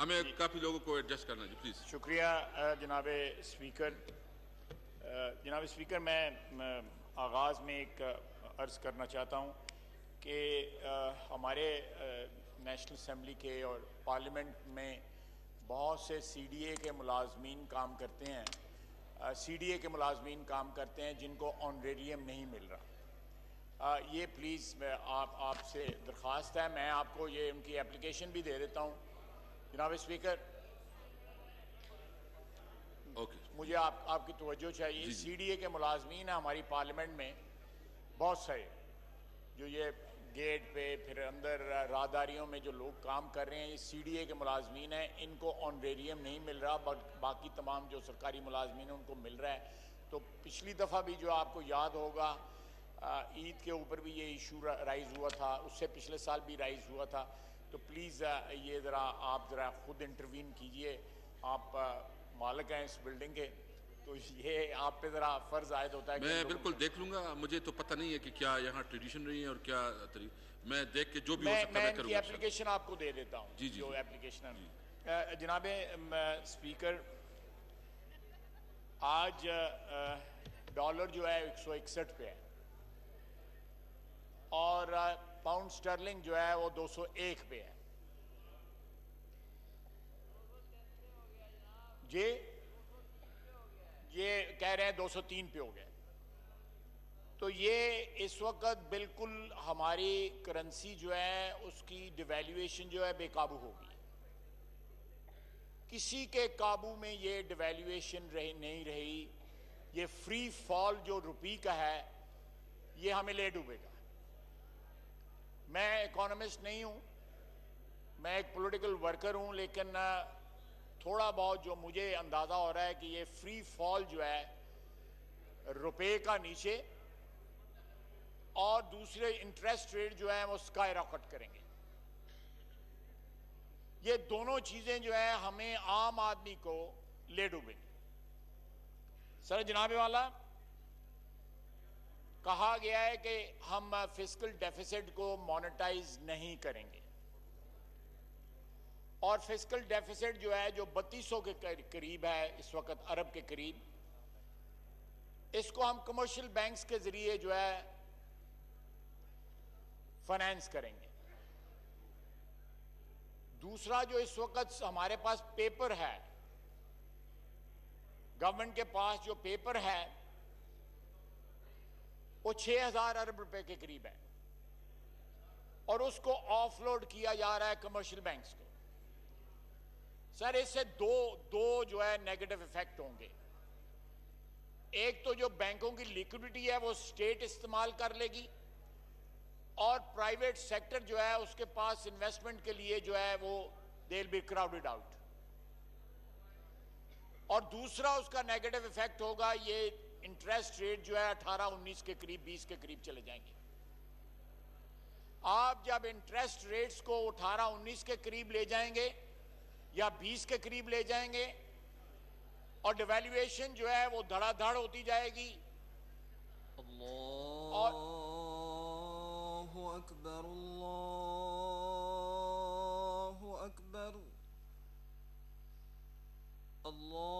ہمیں کافی لوگوں کو ایڈجسٹ کرنا جی پلیز۔ شکریہ جناب اسپیکر جناب اسپیکر میں آغاز میں ایک عرض کرنا چاہتا ہوں کہ ہمارے نیشنل اسمبلی کے اور پارلیمنٹ میں بہت سے سی ڈی اے کے ملازمین کام کرتے ہیں۔ سی ڈی اے کے ملازمین کام کرتے ہیں جن کو آنریریم نہیں مل رہا۔ یہ پلیز، میں، آپ آپ سے درخواست ہے۔ میں آپ کو یہ ان کی اپلیکیشن بھی دے دیتا ہوں۔ جناب اسپیکر مجھے آپ آپ کی توجہ چاہیے. سی ڈی اے کے ملازمین ہیں ہماری پارلیمنٹ میں. بہت سارے. جو یہ گیٹ پہ پھر اندر راہداریوں میں جو لوگ کام کر رہے ہیں یہ سی ڈی اے کے ملازمین ہیں. ان کو آنریریم نہیں مل رہا بٹ باقی تمام جو سرکاری ملازمین ہیں ان کو مل رہا ہے. تو پچھلی دفعہ بھی جو آپ کو یاد ہوگا عید کے اوپر بھی یہ ایشو رائز ہوا تھا. اس سے پچھلے سال بھی رائز ہوا تھا. تو پلیز یہ ذرا آپ ذرا خود انٹروین کیجیے۔ آپ مالک ہیں اس بلڈنگ کے تو یہ آپ پہ ذرا فرض عائد ہوتا ہے میں بالکل دیکھ لوں گا۔ مجھے تو پتہ نہیں ہے کہ کیا یہاں ٹریڈیشن رہی ہے اور کیا میں دیکھ کے جو بھی ہو سکتا میں کروں گا اپلیکیشن آپ کو دے دیتا ہوں جی، جی، جو جی۔ اپلیکیشن جناب ام، اسپیکر آج ڈالر جو ہے ایک سو اکسٹھ پہ ہے۔ اور پاؤنڈ سٹرلنگ جو ہے وہ دو سو ایک پہ ہے۔ جی؟ یہ کہہ رہے ہیں دو سو تین پہ ہو گئے۔ تو یہ اس وقت بالکل ہماری کرنسی جو ہے اس کی ڈیویلیویشن جو ہے بے قابو ہوگی۔ کسی کے قابو میں یہ ڈیویلیویشن رہی نہیں رہی، یہ فری فال جو روپی کا ہے، یہ ہمیں لے ڈوبے گا۔ میں اکانومسٹ نہیں ہوں، میں ایک پولیٹیکل ورکر ہوں، لیکن تھوڑا بہت جو مجھے اندازہ ہو رہا ہے کہ یہ فری فال جو ہے، روپے کا نیچے اور دوسرے انٹرسٹ ریٹ جو ہیں وہ سکائی راکٹ کریں گے۔ یہ دونوں چیزیں جو ہیں ہمیں عام آدمی کو لے ڈوبیں۔ سر جناب والا کہا گیا ہے کہ ہم فسکل ڈیفیسٹ کو مانیٹائز نہیں کریں گے۔ اور فسکل ڈیفیسٹ جو ہے، جو بتیسوں کے قریب ہے، اس وقت ارب کے قریب، اس کو ہم کمرشل بینکس کے ذریعے جو ہے فنانس کریں گے۔ دوسرا جو اس وقت ہمارے پاس پیپر ہے گورنمنٹ کے پاس جو پیپر ہے وہ چھ ہزار ارب روپے کے قریب ہے۔ اور اس کو آف لوڈ کیا جا رہا ہے کمرشل بینکس کو۔ سر، اس سے دو دو جو ہے نیگیٹو افیکٹ ہوں گے۔ ایک تو جو بینکوں کی لیکوڈیٹی ہے، وہ سٹیٹ استعمال کر لے گی۔ اور پرائیویٹ سیکٹر جو ہے، اس کے پاس انویسٹمنٹ کے لیے جو ہے، وہ دل بی کراؤڈڈ آؤٹ اور دوسرا اس کا نیگیٹو افیکٹ ہوگا، یہ انٹرسٹ ریٹ جو ہے اٹھارہ انیس کے قریب، بیس کے قریب چلے جائیں گے۔ آپ جب انٹرسٹ ریٹس کو اٹھارہ انیس کے قریب لے جائیں گے یا بیس کے قریب لے جائیں گے اور ڈیویلیویشن جو ہے وہ دھڑا دھڑ ہوتی جائے گی۔ الله أكبر الله أكبر الله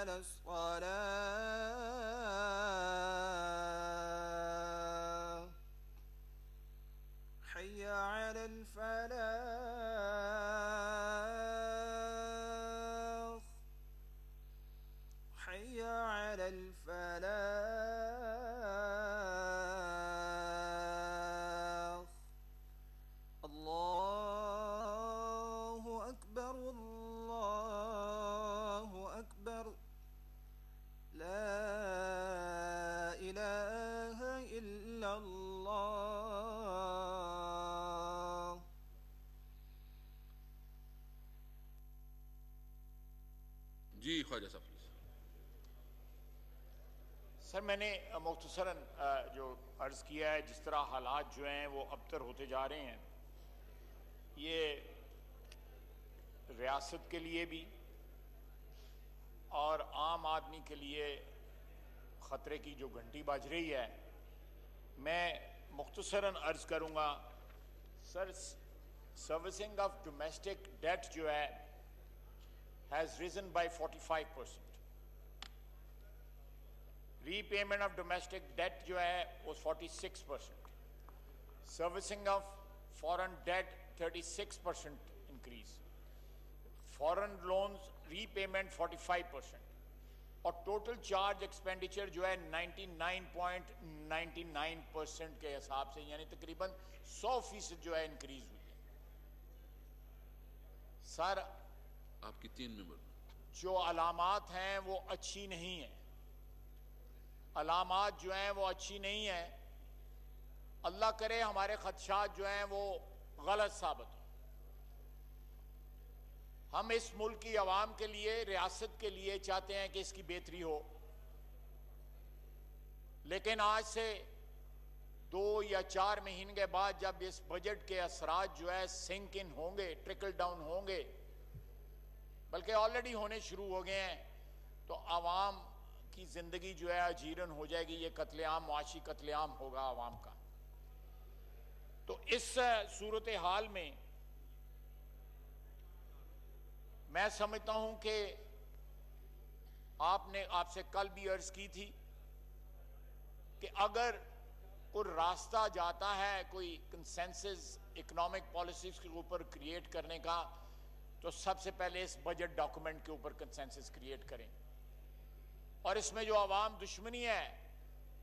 على الصلاة. إله إلا الله. جی خواجہ صاحب سر میں نے مختصراً جو عرض کیا ہے جس طرح حالات جو ہیں وہ ابتر ہوتے جا رہے ہیں۔ یہ ریاست کے لیے بھی اور عام آدمی کے لیے خطرے کی جو گھنٹی بج رہی ہے میں مختصراً عرض کروں گا sir servicing of domestic debt جو ہے has risen by forty five percent repayment of domestic debt جو ہے وہ forty six percent servicing of foreign debt thirty six percent increase foreign loans repayment forty five percent اور total charge expenditure جو ہے 99.99% کے حساب سے یعنی تقریباً سو فیصد جو ہے انکریز ہوئی ہے۔ سر آپ کی تین ممبر جو علامات ہیں وہ اچھی نہیں ہیں۔ علامات جو ہیں وہ اچھی نہیں ہیں۔ اللہ کرے ہمارے خدشات جو ہیں وہ غلط ثابت ہوں۔ ہم اس ملک کی عوام کے لیے، ریاست کے لیے چاہتے ہیں کہ اس کی بہتری ہو۔ لیکن آج سے دو یا چار مہینے کے بعد جب اس بجٹ کے اثرات جو ہے سنک ان ہوں گے ٹرکل ڈاؤن ہوں گے، بلکہ آلریڈی ہونے شروع ہو گئے ہیں، تو عوام کی زندگی جو ہے اجیرن ہو جائے گی، یہ قتل عام، معاشی قتل عام ہوگا عوام کا۔ تو اس صورتحال میں میں سمجھتا ہوں کہ آپ نے آپ سے کل بھی عرض کی تھی کہ اگر کوئی راستہ جاتا ہے، کوئی کنسنسز اکنامک پالیسیز کے اوپر کریٹ کرنے کا، تو سب سے پہلے اس بجٹ ڈاکومنٹ کے اوپر کنسنسس کریٹ کریں۔ اور اس میں جو عوام دشمنی ہے،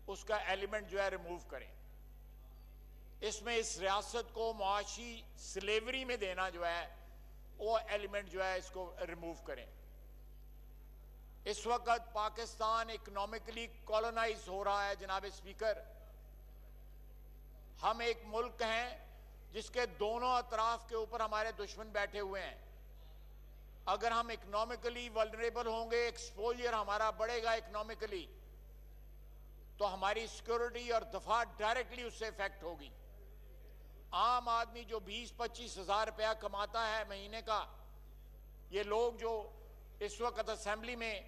اس کا ایلیمنٹ جو ہے ریموو کریں۔ اس میں اس ریاست کو معاشی سلیوری میں دینا جو ہے وہ ایلیمنٹ جو ہے اس کو ریموو کریں۔ اس وقت پاکستان اکنامکلی کالونائز ہو رہا ہے، جناب اسپیکر ہم ایک ملک ہیں جس کے دونوں اطراف کے اوپر ہمارے دشمن بیٹھے ہوئے ہیں۔ اگر ہم اکنامکلی ولنریبل ہوں گے ایکسپوجر ہمارا بڑھے گا اکنامکلی تو ہماری سیکورٹی اور دفاع ڈائریکٹلی اس سے افیکٹ ہوگی۔ عام آدمی جو بیس پچیس ہزار روپیہ کماتا ہے مہینے کا، یہ لوگ جو اس وقت اسمبلی میں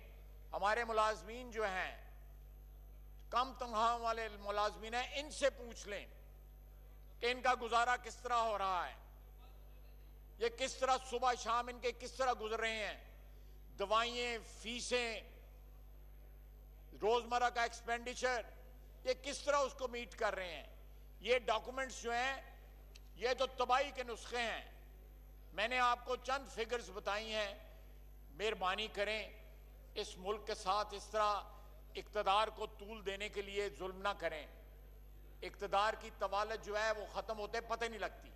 ہمارے ملازمین جو ہیں، کم تنخواہ والے ملازمین ہیں، ان سے پوچھ لیں کہ ان کا گزارا کس طرح ہو رہا ہے، یہ کس طرح صبح شام ان کے کس طرح گزر رہے ہیں دوائیں فیسیں، روزمرہ کا ایکسپینڈیچر، یہ کس طرح اس کو میٹ کر رہے ہیں، یہ ڈاکومنٹس جو ہیں یہ تو تباہی کے نسخے ہیں، میں نے آپ کو چند فگرز بتائی ہیں، مہربانی کریں اس ملک کے ساتھ اس طرح اقتدار کو طول دینے کے لیے ظلم نہ کریں۔ اقتدار کی طوالت جو ہے وہ ختم ہوتے پتہ نہیں لگتی۔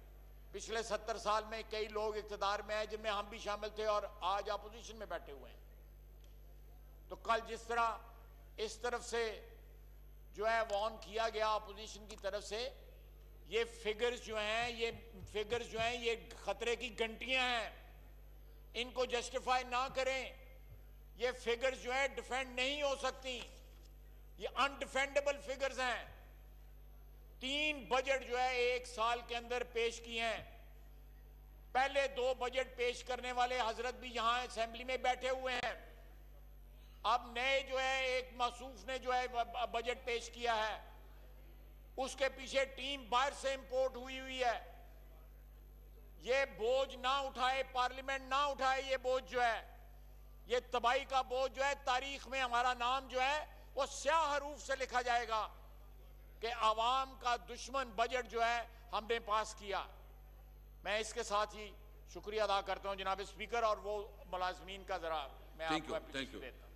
پچھلے ستر سال میں کئی لوگ اقتدار میں ہیں جن میں ہم بھی شامل تھے اور آج اپوزیشن میں بیٹھے ہوئے ہیں۔ تو کل جس طرح اس طرف سے جو ہے وان کیا گیا اپوزیشن کی طرف سے یہ فگرز جو ہیں، یہ فگرز جو ہیں، یہ خطرے کی گھنٹیاں ہیں۔ ان کو جسٹیفائی نہ کریں۔ یہ فگرز جو ہیں ڈیفینڈ نہیں ہو سکتی۔ یہ انڈیفینڈیبل فگرز ہیں۔ تین بجٹ جو ہے ایک سال کے اندر پیش کیے ہیں۔ پہلے دو بجٹ پیش کرنے والے حضرت بھی یہاں اسمبلی میں بیٹھے ہوئے ہیں۔ اب نئے جو ہے ایک محسوس نے جو ہے بجٹ پیش کیا ہے۔ اس کے پیچھے ٹیم باہر سے امپورٹ ہوئی ہوئی ہے۔ یہ بوجھ نہ اٹھائے پارلیمنٹ نہ اٹھائے یہ بوجھ جو ہے۔ یہ تباہی کا بوجھ جو ہے تاریخ میں ہمارا نام جو ہے وہ سیاہ حروف سے لکھا جائے گا کہ عوام کا دشمن بجٹ جو ہے ہم نے پاس کیا۔ میں اس کے ساتھ ہی شکریہ ادا کرتا ہوں جناب اسپیکر اور وہ ملازمین کا ذرا میں آپ کو. دیتا ہوں۔